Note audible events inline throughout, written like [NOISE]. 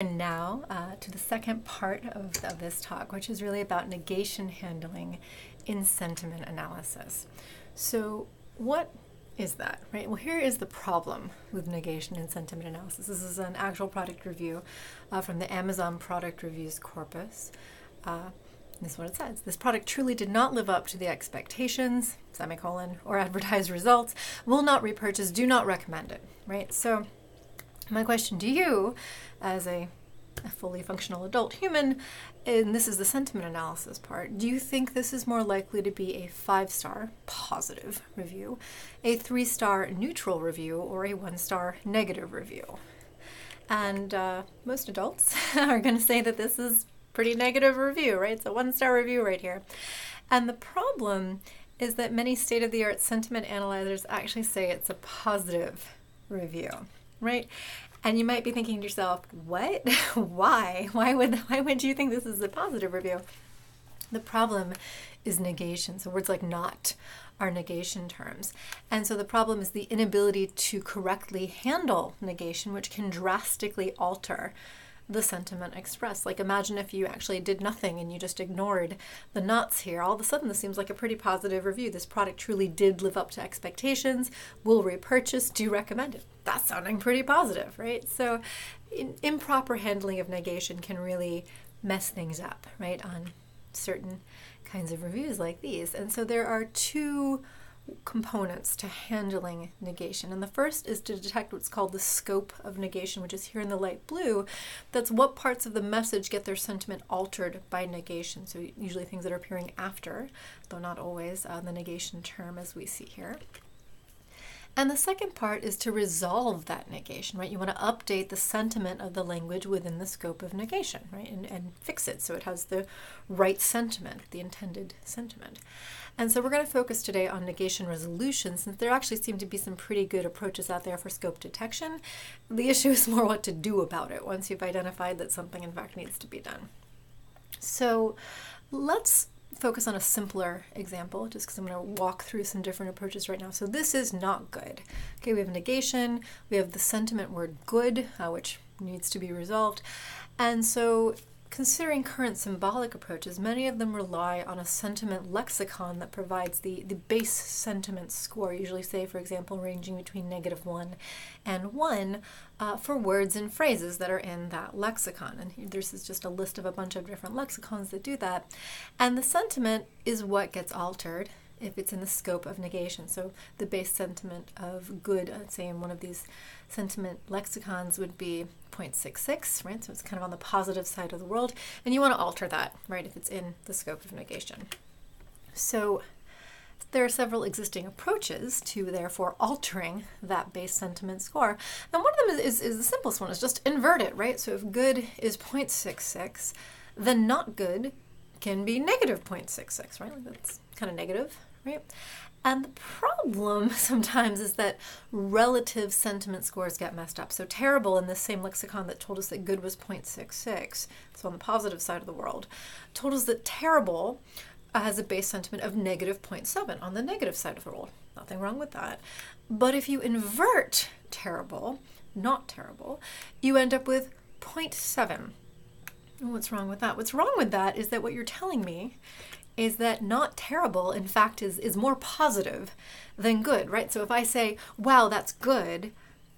And now uh, to the second part of, of this talk, which is really about negation handling in sentiment analysis. So, what is that, right? Well, here is the problem with negation in sentiment analysis. This is an actual product review uh, from the Amazon Product Reviews corpus. Uh, this is what it says. This product truly did not live up to the expectations, semicolon, or advertised results. Will not repurchase, do not recommend it, right? So, my question to you, as a, a, fully functional adult human, and this is the sentiment analysis part, do you think this is more likely to be a five star positive review, a three star neutral review, or a one star negative review? And uh, most adults [LAUGHS] are going to say that this is pretty negative review, right? It's a one star review right here. And the problem is that many state of the art sentiment analyzers actually say it's a positive review right? And you might be thinking to yourself, what? [LAUGHS] why? Why would [LAUGHS] why would you think this is a positive review? The problem is negation. So words like not are negation terms. And so the problem is the inability to correctly handle negation, which can drastically alter the sentiment expressed. Like imagine if you actually did nothing and you just ignored the nuts here. All of a sudden, this seems like a pretty positive review. This product truly did live up to expectations. Will repurchase. Do recommend it. That's sounding pretty positive, right? So, in, improper handling of negation can really mess things up, right? On certain kinds of reviews like these. And so there are two components to handling negation. And the first is to detect what's called the scope of negation, which is here in the light blue. That's what parts of the message get their sentiment altered by negation. So, usually things that are appearing after, though not always, uh, the negation term as we see here. And the second part is to resolve that negation, right? You want to update the sentiment of the language within the scope of negation, right? And, and fix it so it has the right sentiment, the intended sentiment. And so we're going to focus today on negation resolution since there actually seem to be some pretty good approaches out there for scope detection. The issue is more what to do about it once you've identified that something in fact needs to be done. So let's focus on a simpler example just because I'm going to walk through some different approaches right now. So this is not good. Okay, we have negation, we have the sentiment word good, uh, which needs to be resolved. And so Considering current symbolic approaches, many of them rely on a sentiment lexicon that provides the, the base sentiment score, usually, say, for example, ranging between negative 1 and 1 uh, for words and phrases that are in that lexicon. And this is just a list of a bunch of different lexicons that do that. And the sentiment is what gets altered if it's in the scope of negation. So the base sentiment of good, I'd say in one of these sentiment lexicons would be 0.66, right? So it's kind of on the positive side of the world. And you want to alter that, right, if it's in the scope of negation. So there are several existing approaches to therefore altering that base sentiment score. And one of them is, is the simplest one, is just invert it, right? So if good is 0.66, then not good can be negative 0.66, right? That's kind of negative right? And the problem [LAUGHS] sometimes is that relative sentiment scores get messed up. So terrible in this same lexicon that told us that good was 0.66, so on the positive side of the world, told us that terrible uh, has a base sentiment of negative 0.7 on the negative side of the world. Nothing wrong with that. But if you invert terrible, not terrible, you end up with 0.7. What's wrong with that? What's wrong with that is that what you're telling me is that not terrible, in fact, is, is more positive than good, right? So if I say, wow, that's good,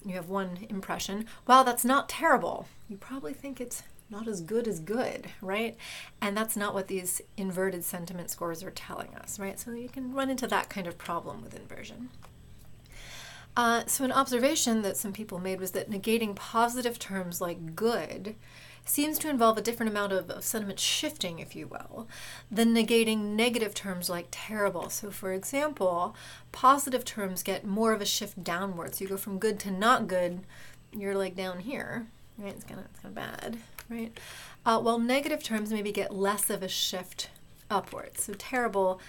you have one impression. Wow, that's not terrible. You probably think it's not as good as good, right? And that's not what these inverted sentiment scores are telling us, right? So you can run into that kind of problem with inversion. Uh, so, an observation that some people made was that negating positive terms like good seems to involve a different amount of, of, sentiment shifting, if you will, than negating negative terms like terrible. So, for example, positive terms get more of a shift downwards. You go from good to not good, you're like down here, right? It's kind of, of bad, right? Uh, while negative terms maybe get less of a shift upwards. So, terrible,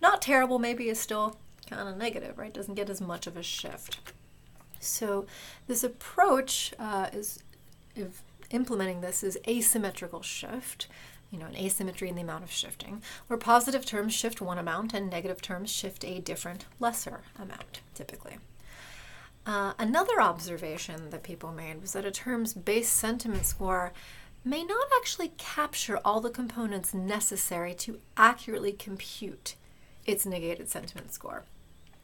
not terrible, maybe is still kind of negative, right? Doesn't get as much of a shift. So, this approach uh, is if implementing this is asymmetrical shift, you know, an asymmetry in the amount of shifting, where positive terms shift one amount and negative terms shift a different, lesser amount, typically. Uh, another observation that people made was that a term's base sentiment score may not actually capture all the components necessary to accurately compute its negated sentiment score.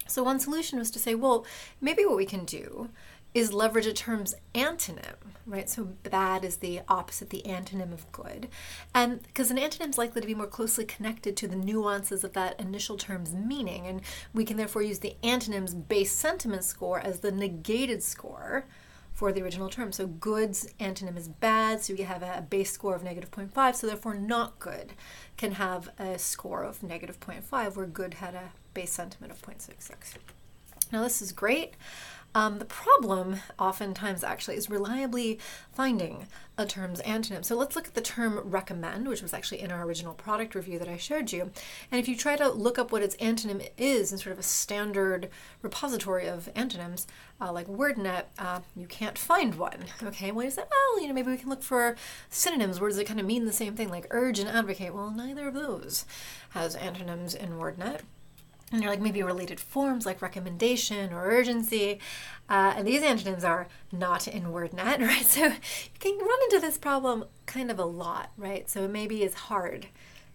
So, one solution was to say, well, maybe what we can do is leverage a term's antonym, right? So bad is the opposite, the antonym of good. And because an antonym is likely to be more closely connected to the nuances of that initial term's meaning. And we can therefore use the antonym's base sentiment score as the negated score for the original term. So good's antonym is bad, so you have a base score of negative 0.5, so therefore not good can have a score of negative 0.5, where good had a base sentiment of 0.66. Now this is great. Um, the problem, oftentimes, actually, is reliably finding a term's antonym. So let's look at the term recommend, which was actually in our original product review that I showed you. And if you try to look up what its antonym is in sort of a standard repository of antonyms, uh, like WordNet, uh, you can't find one. Okay, well, you say, well, you know, maybe we can look for synonyms, words that kind of mean the same thing, like urge and advocate. Well, neither of those has antonyms in WordNet and they're like maybe related forms like recommendation or urgency. Uh, and these antonyms are not in WordNet, [LAUGHS] right? So you can run into this problem kind of a lot, right? So it maybe is hard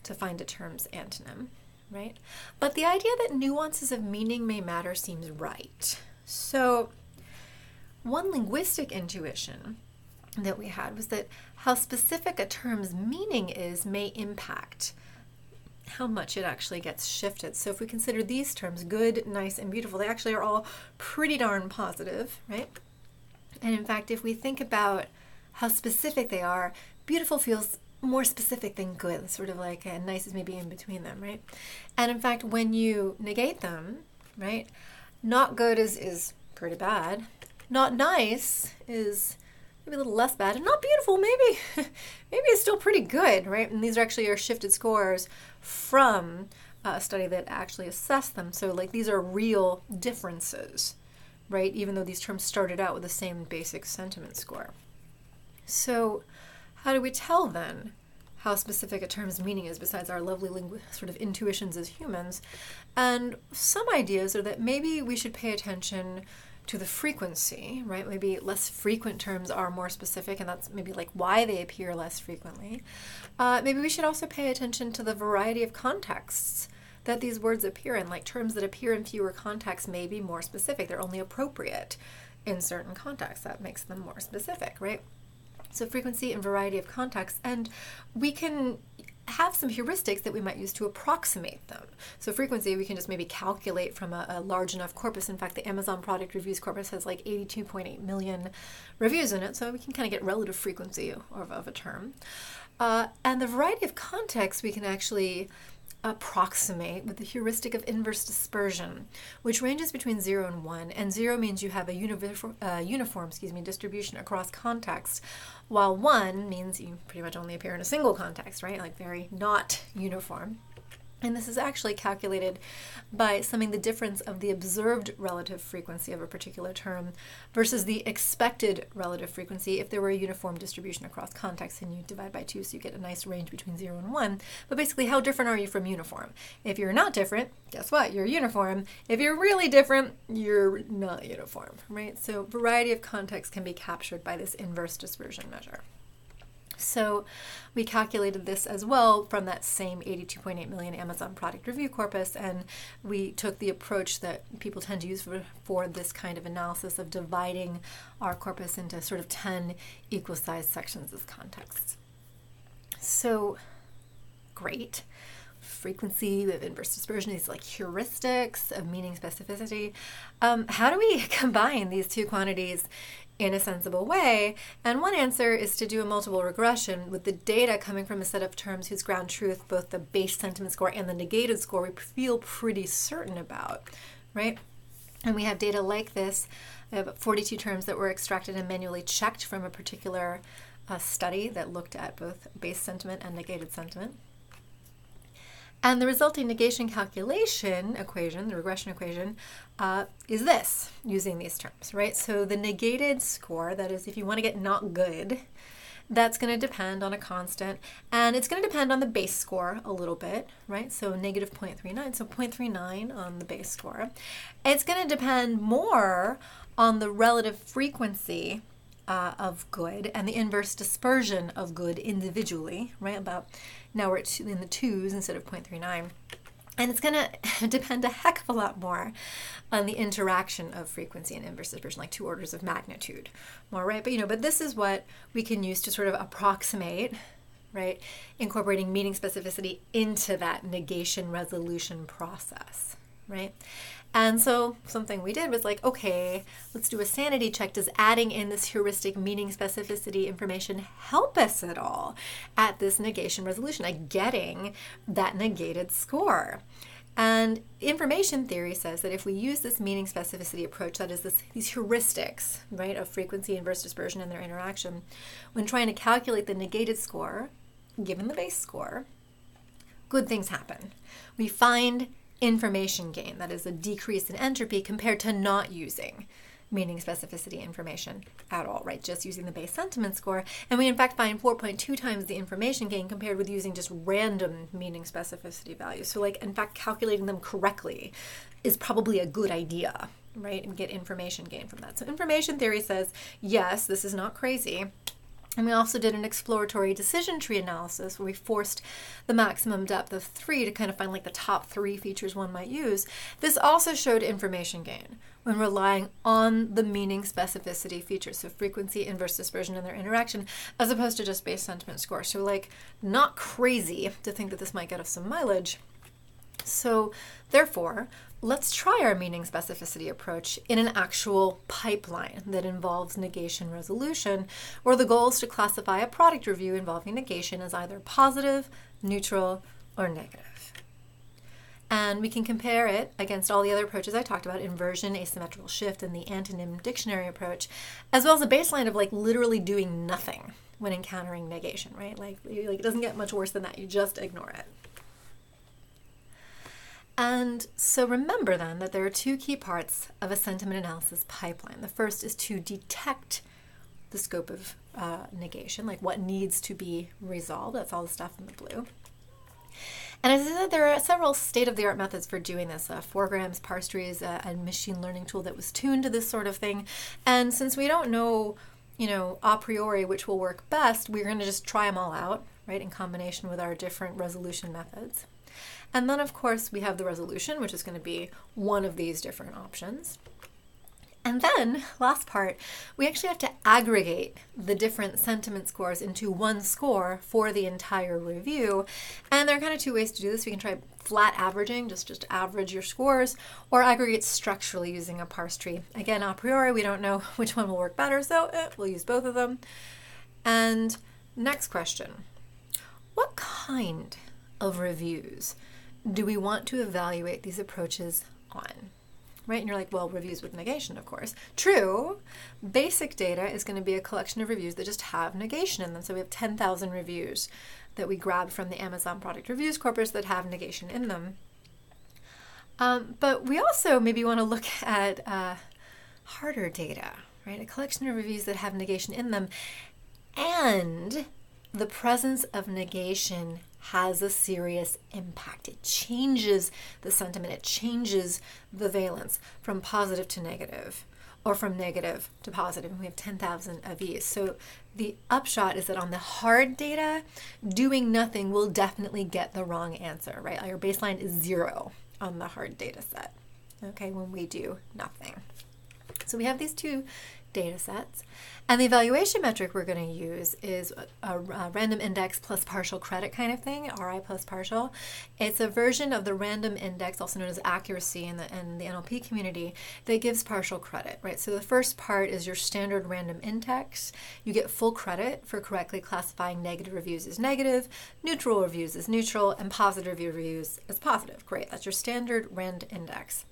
to find a term's antonym, right? But the idea that nuances of meaning may matter seems right. So one linguistic intuition that we had was that how specific a term's meaning is may impact how much it actually gets shifted. So if we consider these terms, good, nice, and beautiful, they actually are all pretty darn positive, right? And in fact, if we think about how specific they are, beautiful feels more specific than good, sort of like and nice is maybe in between them, right? And in fact, when you negate them, right, not good is, is pretty bad. Not nice is maybe a little less bad, and not beautiful, maybe [LAUGHS] maybe it's still pretty good, right? And these are actually our shifted scores from uh, a study that actually assessed them. So like these are real differences, right? Even though these terms started out with the same basic sentiment score. So how do we tell then how specific a term's meaning is besides our lovely lingu- sort of intuitions as humans? And some ideas are that maybe we should pay attention to the frequency, right? Maybe less frequent terms are more specific, and that's maybe like why they appear less frequently. Uh, maybe we should also pay attention to the variety of contexts that these words appear in. Like terms that appear in fewer contexts may be more specific, they're only appropriate in certain contexts. That makes them more specific, right? So, frequency and variety of contexts. And we can have some heuristics that we might use to approximate them. So frequency, we can just maybe calculate from a, a, large enough corpus. In fact, the Amazon product reviews corpus has like 82.8 million reviews in it, so we can kind of get relative frequency of, of a term. Uh, and the variety of contexts we can actually approximate with the heuristic of inverse dispersion, which ranges between 0 and 1. And 0 means you have a uniform, uh, uniform excuse me, distribution across context, while 1 means you pretty much only appear in a single context, right? Like very not uniform. And this is actually calculated by summing the difference of the observed relative frequency of a particular term versus the expected relative frequency if there were a uniform distribution across contexts and you divide by two so you get a nice range between 0 and 1. But basically, how different are you from uniform? If you're not different, guess what? You're uniform. If you're really different, you're not uniform, right? So variety of contexts can be captured by this inverse dispersion measure. So we calculated this as well from that same 82.8 million Amazon product review corpus, and we took the approach that people tend to use for, for this kind of analysis of dividing our corpus into sort of 10 equal sized sections as contexts. So great. Frequency of inverse dispersion, these like heuristics of meaning specificity. Um, how do we [LAUGHS] combine these two quantities in a sensible way. And one answer is to do a multiple regression with the data coming from a set of terms whose ground truth, both the base sentiment score and the negated score, we feel pretty certain about, right? And we have data like this. I have 42 terms that were extracted and manually checked from a particular uh, study that looked at both base sentiment and negated sentiment. And the resulting negation calculation equation, the regression equation, uh, is this using these terms, right? So the negated score, that is, if you want to get not good, that's going to depend on a constant and it's going to depend on the base score a little bit, right? So negative 0.39, so 0.39 on the base score. It's going to depend more on the relative frequency uh, of good and the inverse dispersion of good individually, right? About now we're in the twos instead of 0.39. And it's going [LAUGHS] to depend a heck of a lot more on the interaction of frequency and inverse dispersion, like two orders of magnitude more, right? But you know, but this is what we can use to sort of approximate, right? Incorporating meaning specificity into that negation resolution process, right? And so something we did was like, okay, let's do a sanity check. Does adding in this heuristic meaning specificity information help us at all at this negation resolution, like getting that negated score? And information theory says that if we use this meaning specificity approach, that is this, these heuristics, right, of frequency inverse dispersion and their interaction, when trying to calculate the negated score, given the base score, good things happen. We find information gain, that is a decrease in entropy compared to not using meaning specificity information at all, right? Just using the base sentiment score. And we in fact find 4.2 times the information gain compared with using just random meaning specificity values. So like in fact calculating them correctly is probably a good idea, right? And get information gain from that. So information theory says, yes, this is not crazy. And we also did an exploratory decision tree analysis where we forced the maximum depth of three to kind of find like the top three features one might use. This also showed information gain when relying on the meaning specificity features, so frequency, inverse dispersion, and their interaction, as opposed to just base sentiment score. So, like, not crazy to think that this might get us some mileage. So, therefore, let's try our meaning specificity approach in an actual pipeline that involves negation resolution, where the goal is to classify a product review involving negation as either positive, neutral, or negative. And we can compare it against all the other approaches I talked about inversion, asymmetrical shift, and the antonym dictionary approach, as well as a baseline of like literally doing nothing when encountering negation, right? Like, like it doesn't get much worse than that. You just ignore it. And so remember then that there are two key parts of a sentiment analysis pipeline. The first is to detect the scope of uh, negation, like what needs to be resolved. That's all the stuff in the blue. And as I said, there are several state of the art methods for doing this. Uh, 4grams parse is a, a machine learning tool that was tuned to this sort of thing. And since we don't know, you know, a priori which will work best, we're going to just try them all out, right, in combination with our different resolution methods. And then, of course, we have the resolution, which is going to be one of these different options. And then, last part, we actually have to aggregate the different sentiment scores into one score for the entire review. And there are kind of two ways to do this. We can try flat averaging, just just average your scores, or aggregate structurally using a parse tree. Again, a priori, we don't know [LAUGHS] which one will work better, so eh, we'll use both of them. And next question, what kind of reviews do we want to evaluate these approaches on? right? And you're like, well, reviews with negation, of course. True. Basic data is going to be a collection of reviews that just have negation in them. So we have 10,000 reviews that we grabbed from the Amazon Product Reviews corpus that have negation in them. Um, but we also maybe want to look at uh, harder data, right? A collection of reviews that have negation in them and the presence of negation has a serious impact. It changes the sentiment, it changes the valence from positive to negative or from negative to positive. and we have 10,000 of these. So the upshot is that on the hard data, doing nothing will definitely get the wrong answer, right? Our baseline is zero on the hard data set, okay, when we do nothing. So we have these two data sets. And the evaluation metric we're going to use is a, a, random index plus partial credit kind of thing, RI plus partial. It's a version of the random index, also known as accuracy in the, in the NLP community, that gives partial credit, right? So the first part is your standard random index. You get full credit for correctly classifying negative reviews as negative, neutral reviews as neutral, and positive reviews as positive. Great, that's your standard RAND index.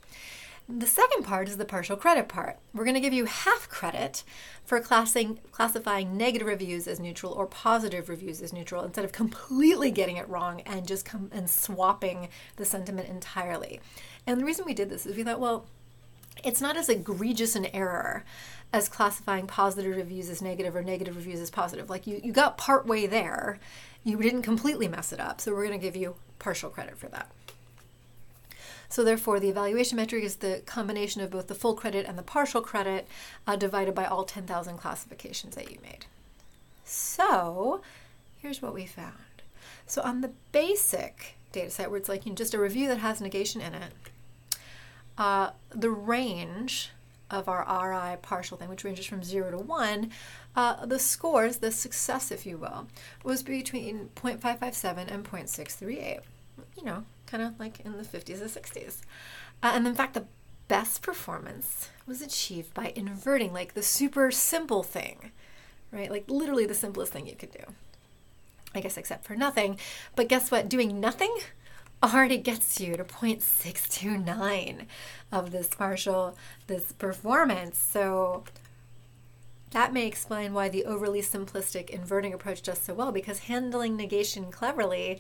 The second part is the partial credit part. We're going to give you half credit for classing, classifying negative reviews as neutral or positive reviews as neutral instead of completely getting it wrong and just come and swapping the sentiment entirely. And the reason we did this is we thought, well, it's not as egregious an error as classifying positive reviews as negative or negative reviews as positive. Like you, you got part way there. You didn't completely mess it up. So we're going to give you partial credit for that. So therefore, the evaluation metric is the combination of both the full credit and the partial credit uh, divided by all 10,000 classifications that you made. So here's what we found. So on the basic data set, where it's like you know, just a review that has negation in it, uh, the range of our RI partial thing, which ranges from 0 to 1, uh, the scores, the success, if you will, was between 0.557 and 0.638. You know, kind of like in the 50s or 60s. Uh, and in fact, the best performance was achieved by inverting, like the super simple thing, right? Like literally the simplest thing you could do. I guess except for nothing. But guess what? Doing nothing already gets you to 0.629 of this partial, this performance. So that may explain why the overly simplistic inverting approach does so well because handling negation cleverly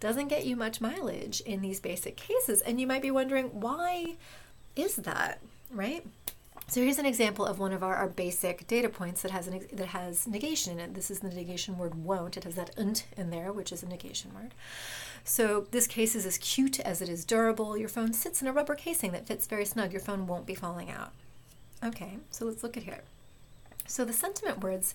doesn't get you much mileage in these basic cases. And you might be wondering, why is that, right? So here's an example of one of our, our basic data points that has an, that has negation in it. This is the negation word won't. It has that unt in there, which is a negation word. So this case is as cute as it is durable. Your phone sits in a rubber casing that fits very snug. Your phone won't be falling out. Okay, so let's look at here. So the sentiment words,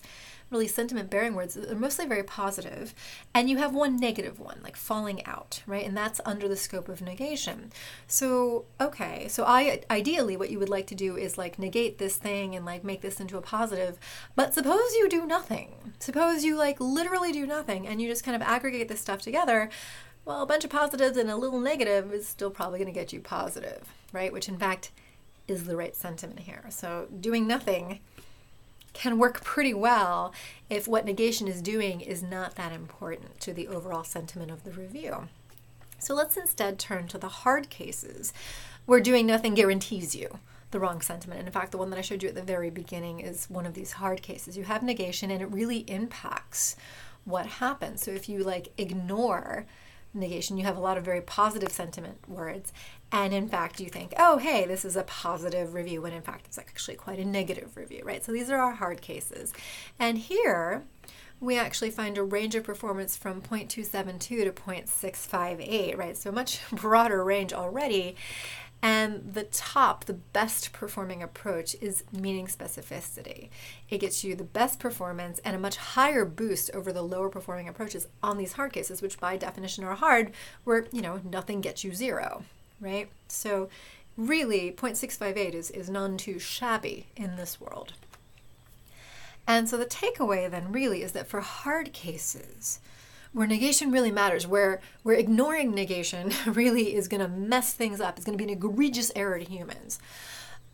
really sentiment bearing words, are mostly very positive, and you have one negative one, like falling out, right? And that's under the scope of negation. So, okay, so I ideally what you would like to do is like negate this thing and like make this into a positive, but suppose you do nothing. Suppose you like literally do nothing and you just kind of aggregate this stuff together. Well, a bunch of positives and a little negative is still probably going to get you positive, right? Which in fact is the right sentiment here. So, doing nothing can work pretty well if what negation is doing is not that important to the overall sentiment of the review. So let's instead turn to the hard cases where doing nothing guarantees you the wrong sentiment. And in fact, the one that I showed you at the very beginning is one of these hard cases. You have negation and it really impacts what happens. So if you like ignore negation, you have a lot of very positive sentiment words. And in fact, you think, oh, hey, this is a positive review, when in fact, it's actually quite a negative review, right? So these are our hard cases. And here, we actually find a range of performance from 0.272 to 0.658, right? So much [LAUGHS] broader range already. And the top, the best performing approach is meaning specificity. It gets you the best performance and a much higher boost over the lower performing approaches on these hard cases, which by definition are hard, where, you know, nothing gets you zero, right? So really 0.658 is, is none too shabby in this world. And so the takeaway then really is that for hard cases, where negation really matters, where where ignoring negation [LAUGHS] really is going to mess things up, it's going to be an egregious error to humans.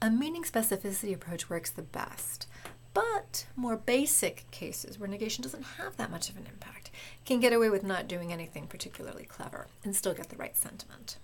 A meaning specificity approach works the best. But more basic cases where negation doesn't have that much of an impact can get away with not doing anything particularly clever and still get the right sentiment.